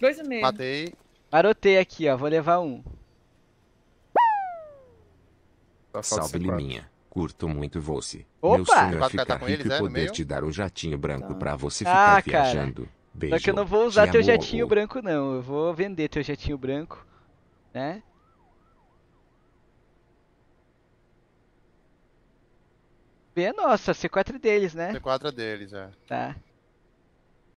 Dois e meio. Matei. Marotei aqui, ó. Vou levar um. Tá Salve Liminha. Curto muito você. Opa! Meu sonho é tá ficar rico e poder meio? te dar um jatinho branco Tá. pra você ah, ficar cara. viajando. Beijo. Só que eu não vou usar Te teu amor. jatinho branco, não. Eu vou vender teu jatinho branco. Né? B é nossa, C4 deles, né? C4 é deles, é. Tá.